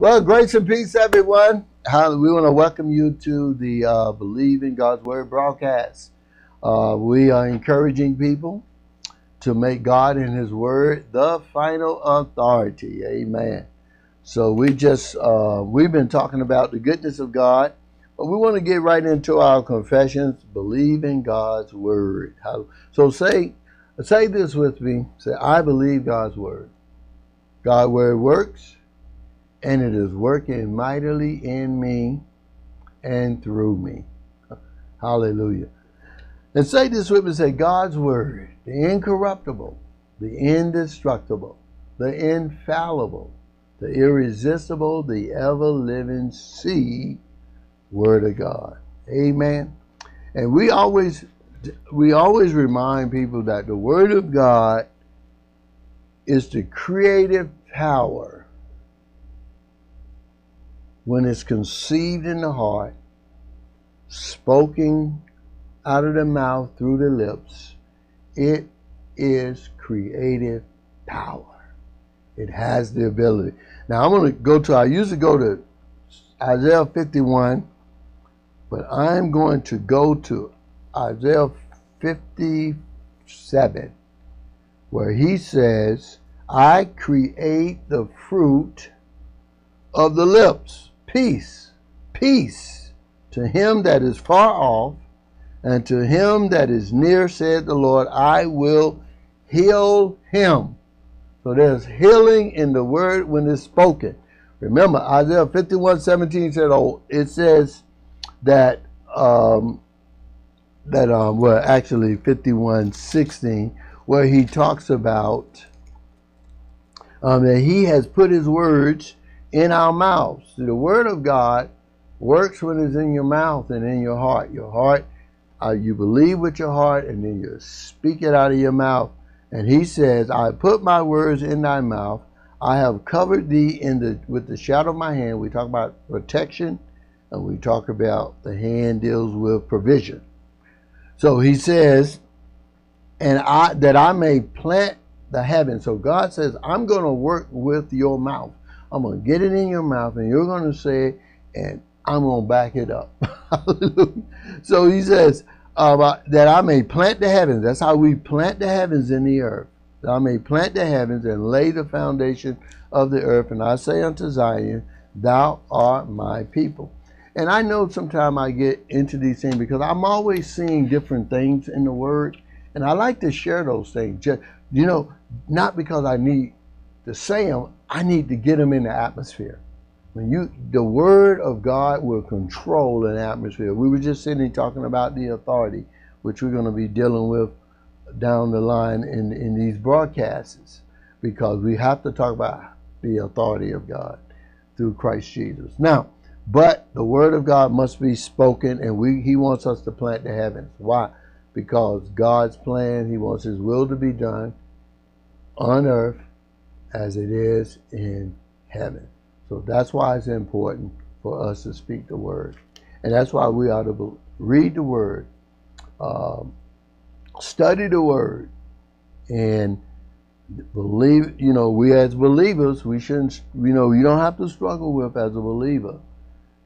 Well, grace and peace, everyone. We want to welcome you to the uh, Believing God's Word broadcast. Uh, we are encouraging people to make God and His Word the final authority. Amen. So we just uh, we've been talking about the goodness of God, but we want to get right into our confessions. Believe in God's Word. So say say this with me. Say, I believe God's Word. God's Word works and it is working mightily in me and through me. Hallelujah. And say this with me say, God's word, the incorruptible, the indestructible, the infallible, the irresistible, the ever living seed word of God. Amen. And we always we always remind people that the word of God is the creative power when it's conceived in the heart, spoken out of the mouth through the lips, it is creative power. It has the ability. Now I'm going to go to, I usually go to Isaiah 51, but I'm going to go to Isaiah 57, where he says, I create the fruit of the lips peace, peace to him that is far off, and to him that is near, said the Lord, I will heal him. So there's healing in the word when it's spoken. Remember, Isaiah 51 17 said, Oh, it says that, um, that, um, well, actually 51 16, where he talks about um, that he has put his words in our mouths. The Word of God works when it's in your mouth and in your heart. Your heart, uh, you believe with your heart and then you speak it out of your mouth. And he says, I put my words in thy mouth. I have covered thee in the with the shadow of my hand. We talk about protection and we talk about the hand deals with provision. So he says, and I that I may plant the heaven. So God says, I'm going to work with your mouth. I'm going to get it in your mouth and you're going to say it and I'm going to back it up. so he says, uh, that I may plant the heavens. That's how we plant the heavens in the earth. That I may plant the heavens and lay the foundation of the earth. And I say unto Zion, Thou art my people. And I know sometimes I get into these things because I'm always seeing different things in the Word. And I like to share those things. Just, you know, not because I need to say them, I need to get them in the atmosphere. When you, the word of God will control an atmosphere. We were just sitting talking about the authority, which we're going to be dealing with down the line in, in these broadcasts, because we have to talk about the authority of God through Christ Jesus. Now, but the word of God must be spoken, and we He wants us to plant the heavens. Why? Because God's plan, He wants His will to be done on earth as it is in heaven. So that's why it's important for us to speak the word. And that's why we ought to read the word, um, study the word, and believe, you know, we as believers, we shouldn't, you know, you don't have to struggle with as a believer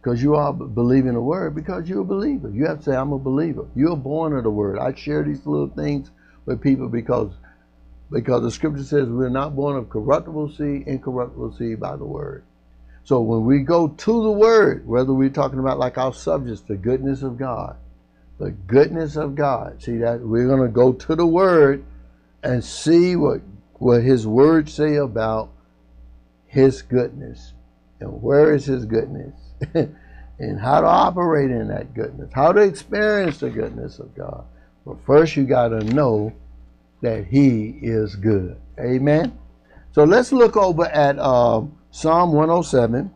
because you are believing the word because you're a believer. You have to say, I'm a believer. You're born of the word. I share these little things with people because because the scripture says we're not born of corruptible seed, incorruptible seed by the word. So when we go to the word, whether we're talking about like our subjects, the goodness of God, the goodness of God, see that we're going to go to the word and see what what his words say about his goodness and where is his goodness and how to operate in that goodness, how to experience the goodness of God. But first you got to know that he is good. Amen. So let's look over at um, Psalm 107.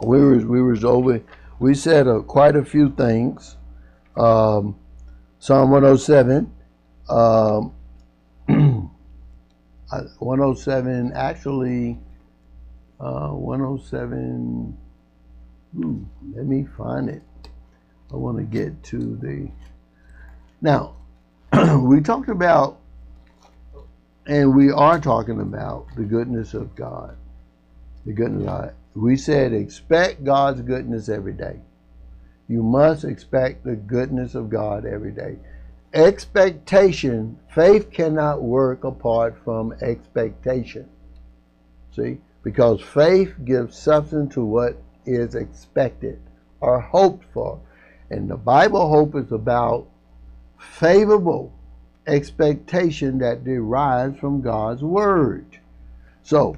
We were we was over. We said uh, quite a few things. Um, Psalm 107. Um, 107 actually. Uh, 107. Ooh, let me find it. I want to get to the. Now, we talked about and we are talking about the goodness of God. The goodness of God. We said expect God's goodness every day. You must expect the goodness of God every day. Expectation, faith cannot work apart from expectation. See? Because faith gives substance to what is expected or hoped for. And the Bible hope is about favorable expectation that derives from God's word. So,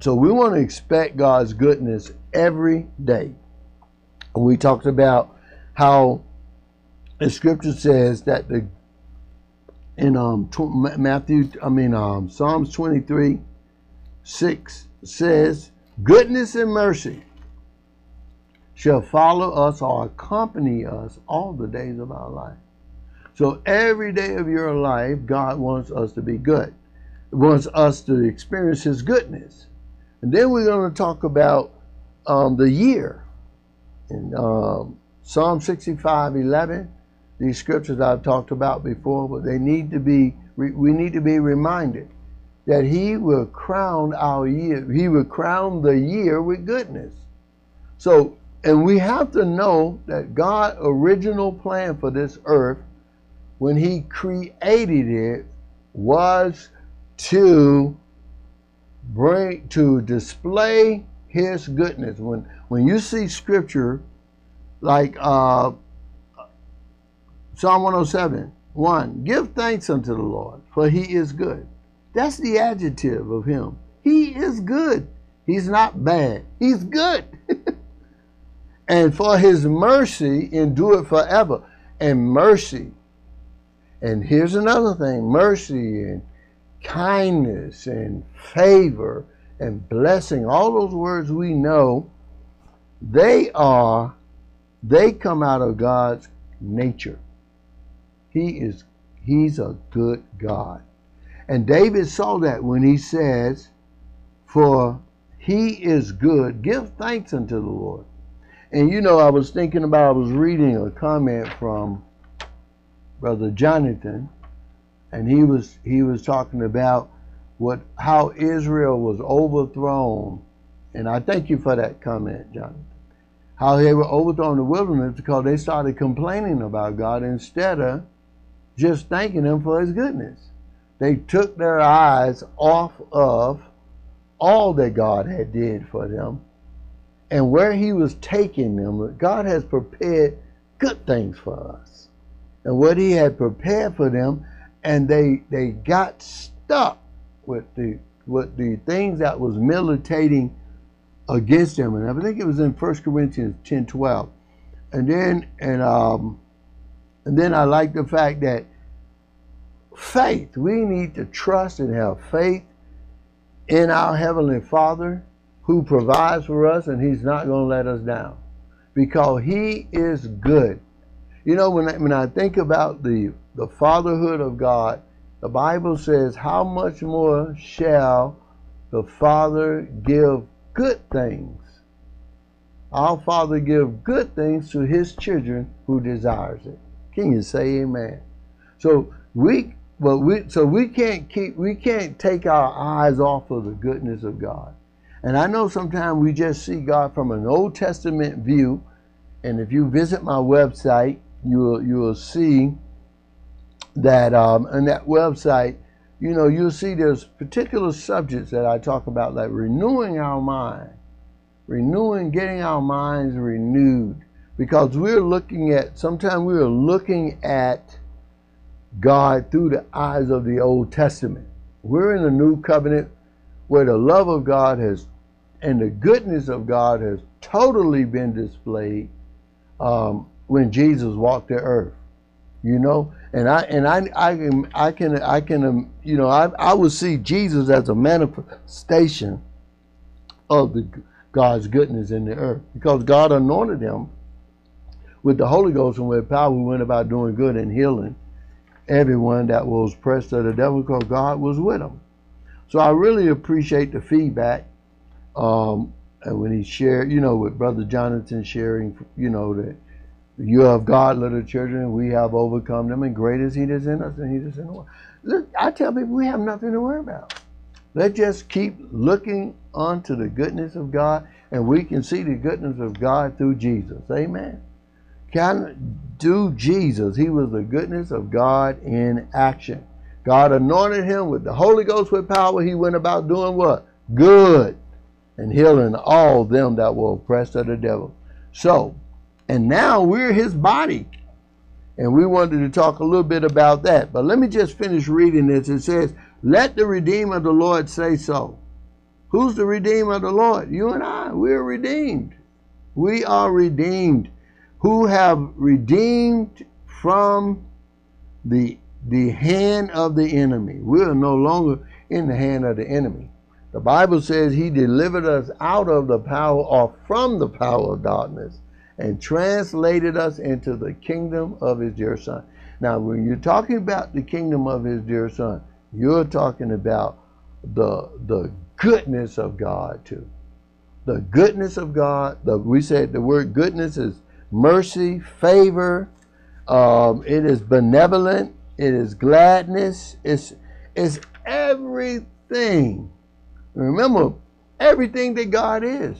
so we want to expect God's goodness every day. We talked about how the scripture says that the in um Matthew, I mean um Psalms 23, 6 says, Goodness and mercy shall follow us or accompany us all the days of our life. So every day of your life, God wants us to be good. He wants us to experience His goodness. And then we're going to talk about um, the year. In um, Psalm 65, 11, these scriptures I've talked about before, but they need to be, we need to be reminded that he will crown our year, he will crown the year with goodness. So, and we have to know that God's original plan for this earth, when he created it, was to bring, to display his goodness. When, when you see scripture like uh, Psalm 107, 1, give thanks unto the Lord, for he is good that's the adjective of him. He is good. He's not bad. He's good. and for his mercy endure forever. And mercy. And here's another thing mercy and kindness and favor and blessing, all those words we know, they are, they come out of God's nature. He is, he's a good God. And David saw that when he says, For he is good, give thanks unto the Lord. And you know, I was thinking about, I was reading a comment from Brother Jonathan, and he was he was talking about what how Israel was overthrown. And I thank you for that comment, Jonathan. How they were overthrown in the wilderness because they started complaining about God instead of just thanking him for his goodness they took their eyes off of all that God had did for them and where he was taking them. God has prepared good things for us. And what he had prepared for them, and they they got stuck with the with the things that was militating against them. And I think it was in 1 Corinthians 10 12. And then and um and then I like the fact that faith. We need to trust and have faith in our Heavenly Father who provides for us and He's not going to let us down because He is good. You know, when I, when I think about the, the fatherhood of God, the Bible says, How much more shall the Father give good things? Our Father give good things to His children who desires it. Can you say amen? So we but we so we can't keep we can't take our eyes off of the goodness of God. And I know sometimes we just see God from an Old Testament view. And if you visit my website, you will you will see that um, on that website, you know, you'll see there's particular subjects that I talk about, like renewing our mind, renewing, getting our minds renewed, because we're looking at sometimes we're looking at God through the eyes of the Old Testament. We're in a new covenant where the love of God has and the goodness of God has totally been displayed um, when Jesus walked the earth. You know, and I and I I can I can I can um, you know I I would see Jesus as a manifestation of the God's goodness in the earth because God anointed him with the Holy Ghost and with power. We went about doing good and healing everyone that was pressed of the devil because God was with them. So I really appreciate the feedback. Um, and when he shared, you know, with Brother Jonathan sharing, you know, that you have God, little children, we have overcome them, and great is He that's in us and He that's in the world. Look, I tell people we have nothing to worry about. Let's just keep looking unto the goodness of God, and we can see the goodness of God through Jesus. Amen. Can do Jesus. He was the goodness of God in action. God anointed him with the Holy Ghost with power. He went about doing what? Good and healing all them that were oppressed of the devil. So, and now we're his body. And we wanted to talk a little bit about that. But let me just finish reading this. It says, Let the Redeemer of the Lord say so. Who's the Redeemer of the Lord? You and I. We're redeemed. We are redeemed. Who have redeemed from the, the hand of the enemy. We are no longer in the hand of the enemy. The Bible says he delivered us out of the power or from the power of darkness and translated us into the kingdom of his dear son. Now, when you're talking about the kingdom of his dear son, you're talking about the, the goodness of God too. The goodness of God, the, we said the word goodness is mercy, favor, um, it is benevolent, it is gladness, it's, it's everything Remember, everything that God is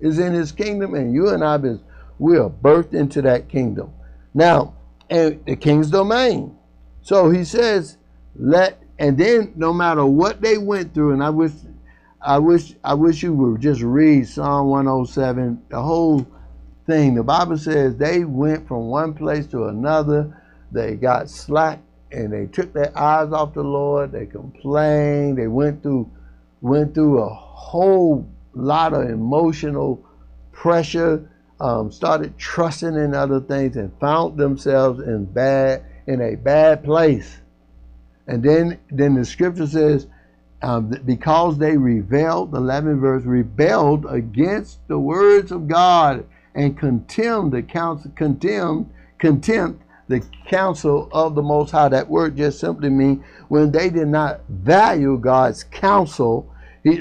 is in his kingdom, and you and I, we are birthed into that kingdom. Now, and the king's domain. So he says, let, and then no matter what they went through, and I wish, I wish, I wish you would just read Psalm 107, the whole thing. The Bible says they went from one place to another. They got slack and they took their eyes off the Lord. They complained. They went through went through a whole lot of emotional pressure, um, started trusting in other things, and found themselves in bad in a bad place. And then then the scripture says, um, because they rebelled, the 11th verse, rebelled against the words of God and contemned the counsel, contemned, contempt the counsel of the Most High. That word just simply means when they did not value God's counsel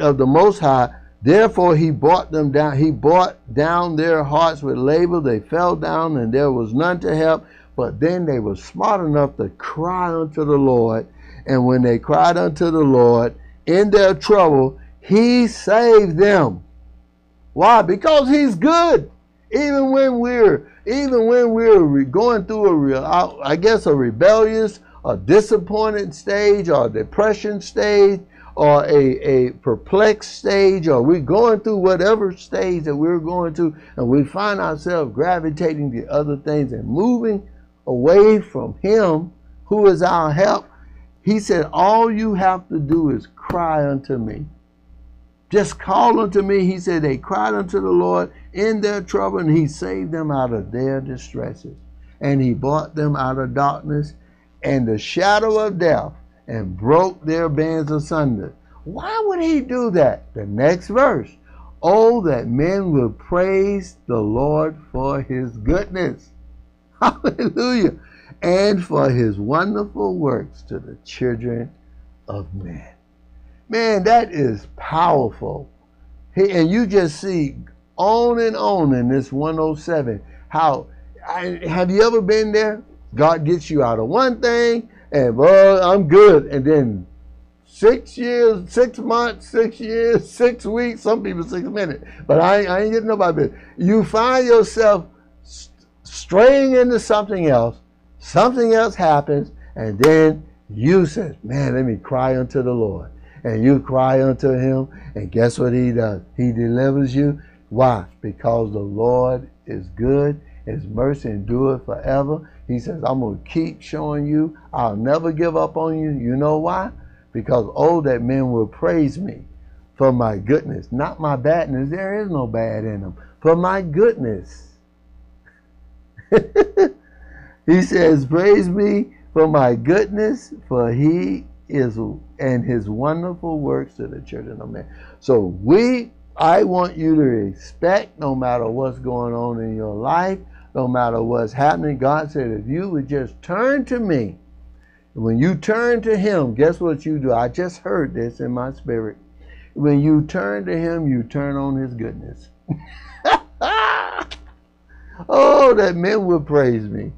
of the Most High. Therefore he brought them down. He brought down their hearts with labor. They fell down, and there was none to help. But then they were smart enough to cry unto the Lord. And when they cried unto the Lord in their trouble, he saved them. Why? Because he's good. Even when we're even when we're going through a real, I guess a rebellious, a disappointed stage or depression stage, or a, a perplexed stage or we're going through whatever stage that we're going to and we find ourselves gravitating to other things and moving away from him who is our help he said all you have to do is cry unto me. Just call unto me he said. They cried unto the lord in their trouble and he saved them out of their distresses. And he brought them out of darkness and the shadow of death and broke their bands asunder. Why would he do that? The next verse. Oh, that men would praise the Lord for his goodness. Hallelujah. And for his wonderful works to the children of men. Man, that is powerful. and you just see on and on in this 107 how I, have you ever been there? God gets you out of one thing and well, I'm good. And then six years, six months, six years, six weeks, some people six minutes, but I, I ain't getting nobody. You find yourself straying into something else, something else happens, and then you say, man, let me cry unto the Lord. And you cry unto him, and guess what he does? He delivers you. Why? Because the Lord is good, his mercy endureth forever, he says, I'm going to keep showing you. I'll never give up on you. You know why? Because, oh, that men will praise me for my goodness, not my badness. There is no bad in them. For my goodness. he says, Praise me for my goodness, for he is and his wonderful works to the children of men. So we I want you to expect no matter what's going on in your life, no matter what's happening. God said, if you would just turn to me, when you turn to Him, guess what you do? I just heard this in my spirit. When you turn to Him, you turn on His goodness. oh, that men will praise me.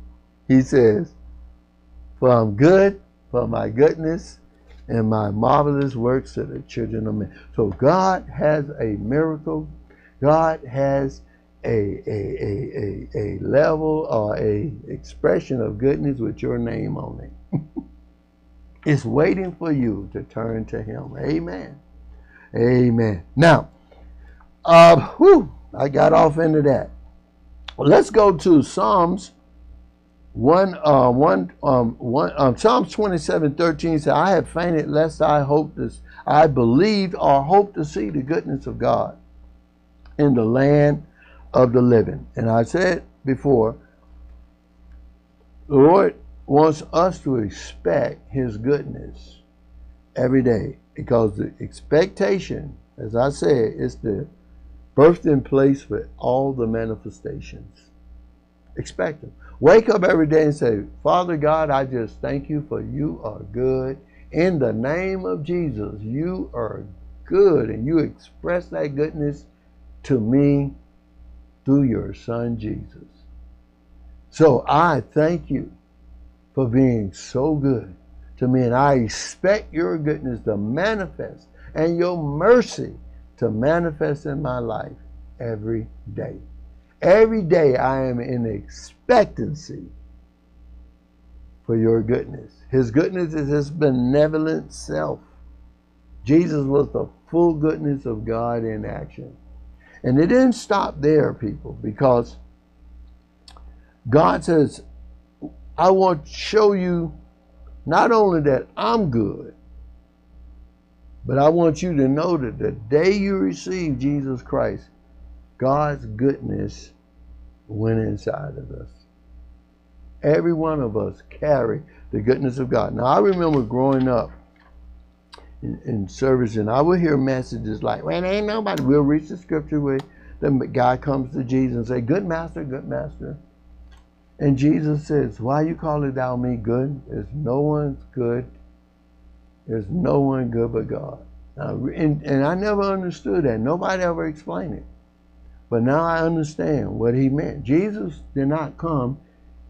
He says, For I'm good, for my goodness and my marvelous works to the children of men. So God has a miracle. God has a, a, a, a, a level or a expression of goodness with your name on it. it's waiting for you to turn to him. Amen. Amen. Now, uh, whew, I got off into that. Let's go to Psalms one, uh, one, um, one, um, Psalms 27, 13 says, I have fainted lest I hope this, I believed or hope to see the goodness of God in the land of the living. And I said before, the Lord wants us to expect his goodness every day because the expectation, as I said, is the birthing place for all the manifestations. Expect them. Wake up every day and say, Father God, I just thank you for you are good. In the name of Jesus, you are good. And you express that goodness to me through your son Jesus. So I thank you for being so good to me. And I expect your goodness to manifest and your mercy to manifest in my life every day. Every day I am in expectancy for your goodness. His goodness is his benevolent self. Jesus was the full goodness of God in action. And it didn't stop there, people, because God says, I want to show you not only that I'm good, but I want you to know that the day you receive Jesus Christ, God's goodness went inside of us. Every one of us carry the goodness of God. Now, I remember growing up in, service, and I will hear messages like, well, ain't nobody. We'll reach the scripture where the guy comes to Jesus and say, good master, good master. And Jesus says, why you call it thou me good? There's no one's good. There's no one good but God. Now, and, and I never understood that. Nobody ever explained it. But now I understand what he meant. Jesus did not come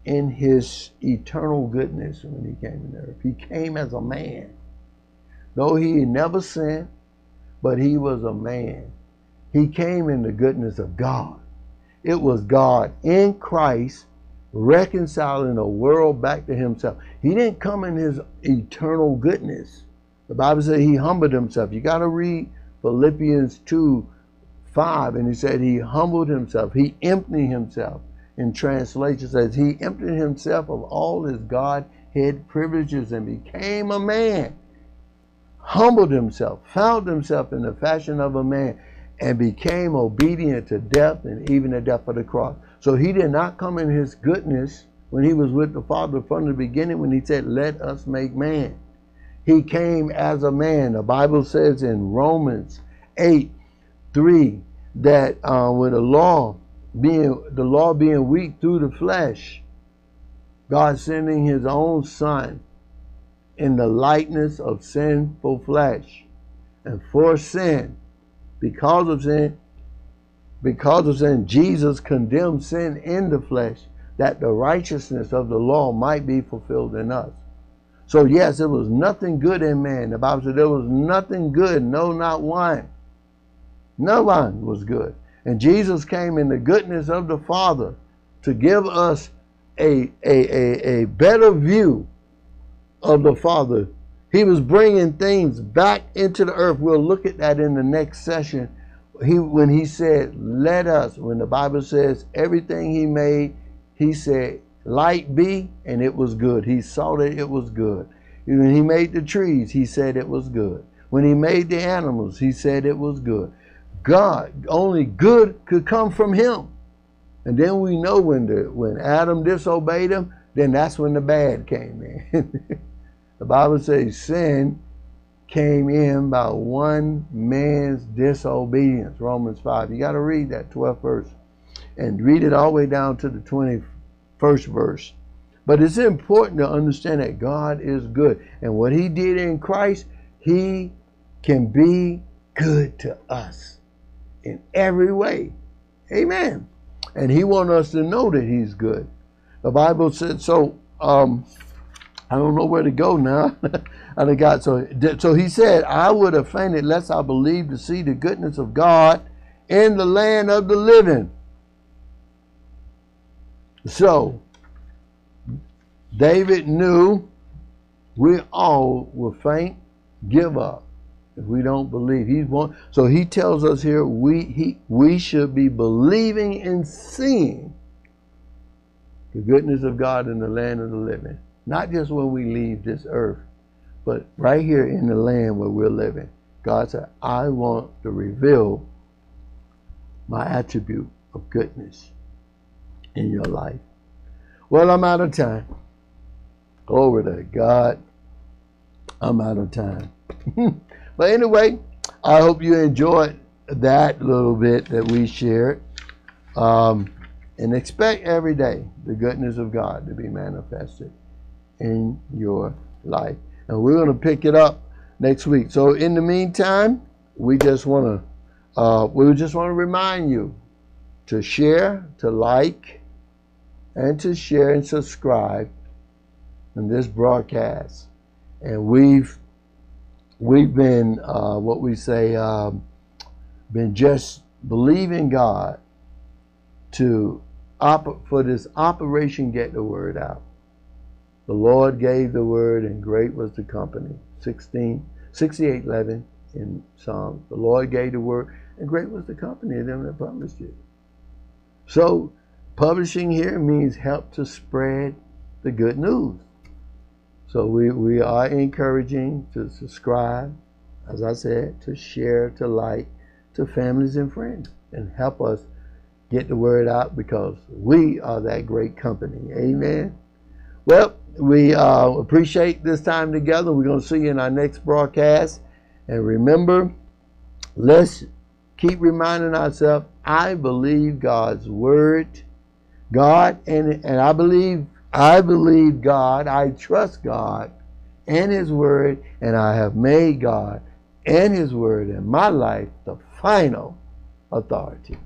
in his eternal goodness when he came in earth. He came as a man. Though he never sinned, but he was a man. He came in the goodness of God. It was God in Christ reconciling the world back to himself. He didn't come in his eternal goodness. The Bible says he humbled himself. You got to read Philippians 2 5, and he said he humbled himself, he emptied himself. In translation says he emptied himself of all his Godhead privileges and became a man. Humbled himself, found himself in the fashion of a man, and became obedient to death and even the death of the cross. So he did not come in his goodness when he was with the Father from the beginning when he said, Let us make man. He came as a man. The Bible says in Romans 8 3 that uh, with the law being the law being weak through the flesh, God sending his own son in the likeness of sinful flesh. And for sin, because of sin, because of sin, Jesus condemned sin in the flesh that the righteousness of the law might be fulfilled in us. So, yes, there was nothing good in man. The Bible said there was nothing good, no, not one. No one was good. And Jesus came in the goodness of the Father to give us a, a, a, a better view of the Father. He was bringing things back into the earth. We'll look at that in the next session. He, when he said, let us, when the Bible says everything he made, he said, light be, and it was good. He saw that it was good. When he made the trees, he said it was good. When he made the animals, he said it was good. God, only good could come from him. And then we know when the when Adam disobeyed him, then that's when the bad came in. the Bible says sin came in by one man's disobedience. Romans 5. You got to read that 12th verse and read it all the way down to the 21st verse. But it's important to understand that God is good. And what he did in Christ, he can be good to us in every way. Amen. And he wants us to know that he's good. The Bible said so. Um, I don't know where to go now. I got so so he said, I would have fainted lest I believed to see the goodness of God in the land of the living. So David knew we all will faint, give up if we don't believe. He's one so he tells us here we he we should be believing and seeing the goodness of God in the land of the living. Not just when we leave this earth, but right here in the land where we're living. God said, I want to reveal my attribute of goodness in your life. Well, I'm out of time. Glory to God. I'm out of time. but anyway, I hope you enjoyed that little bit that we shared. Um, and expect every day the goodness of God to be manifested in your life. And we're going to pick it up next week. So in the meantime, we just want to uh, we just want to remind you to share, to like, and to share and subscribe in this broadcast. And we've we've been uh, what we say um, been just believing God to op- for this operation get the word out. The Lord gave the word, and great was the company. 16, 68, 11 in Psalms. The Lord gave the word, and great was the company of them that published it. So, publishing here means help to spread the good news. So, we, we are encouraging to subscribe, as I said, to share, to like, to families and friends, and help us get the word out because we are that great company. Amen. Well, we uh, appreciate this time together. We're going to see you in our next broadcast. And remember, let's keep reminding ourselves I believe God's word. God, and, and I believe, I believe God, I trust God and His word, and I have made God and His word in my life the final authority.